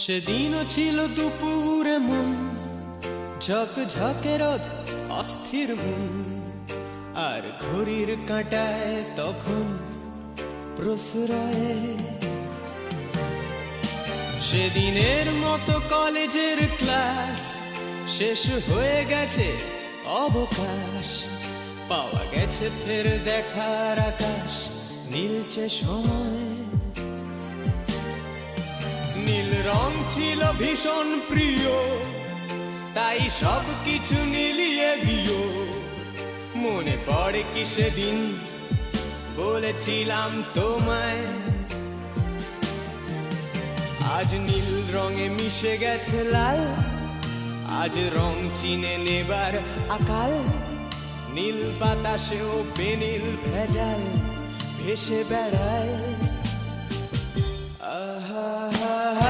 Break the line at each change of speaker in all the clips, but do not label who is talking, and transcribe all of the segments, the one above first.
সেদিনও ছিল দুপুরে মন, ঝক ঝকে রোদ, অস্থির মন। আর ঘড়ির কাঁটায় তখন প্রসরায় সেদিনের মতো কলেজের ক্লাস শেষ হয়ে গেছে অবকাশ। পাওয়া গেছে ফের দেখার আকাশ নীলচে সময়। ছিল ভীষণ প্রিয়। তাই সব কিছু নীলিয়ে দিও। মনে পড়ে কি সেদিন? বলেছিলাম তোমায়। আজ নীল রঙে মিশে গেছে লাল। আজ রং চিনে নেবার আকাল। নীল বাতাসেও বেনীল ভেজাল, ভেসে বেড়ায় আহা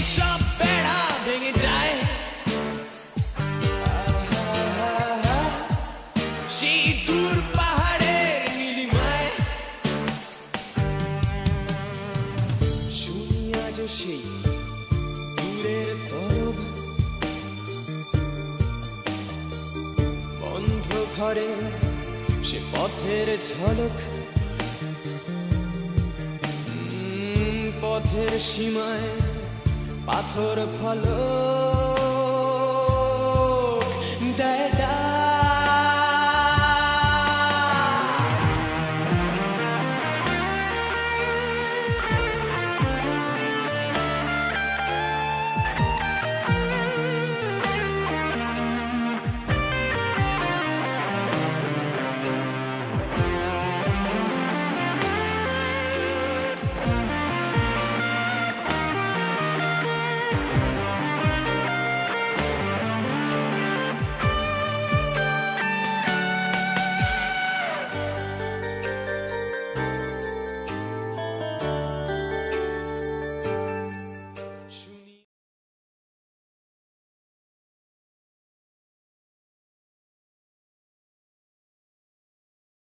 সব বেড়া ভেঙে যায়। সেই দূর পাহাড়ের নীলিমায়। শুনি আজ দূরের তরব বন্ধ ঘরে সে পথের ঝলক। পথের সীমায় পাথর ফলক